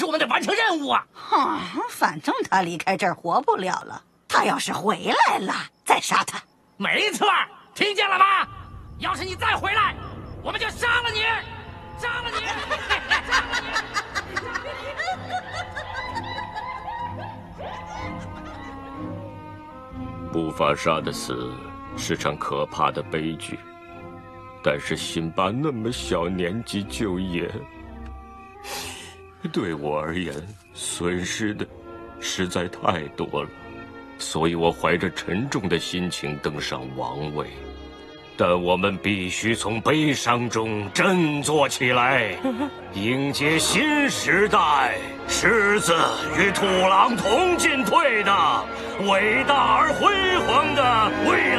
是我们得完成任务啊！哼，反正他离开这儿活不了了。他要是回来了，再杀他。没错，听见了吗？要是你再回来，我们就杀了你，杀了你，杀了你！布法沙的死是场可怕的悲剧，但是辛巴那么小年纪就业，对我而言损失的实在太多了。所以我怀着沉重的心情登上王位，但我们必须从悲伤中振作起来，迎接新时代狮子与土狼同进退的伟大而辉煌的未。